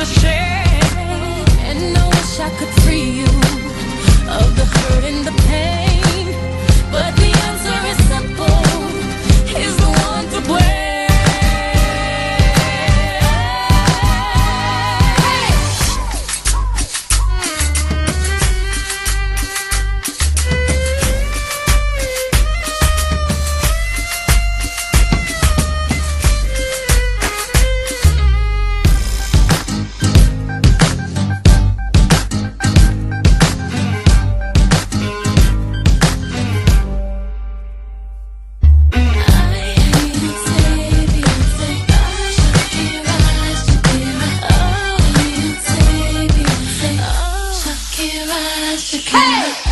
for sharing. And I wish I could free you of the hurt and the pain. Hey!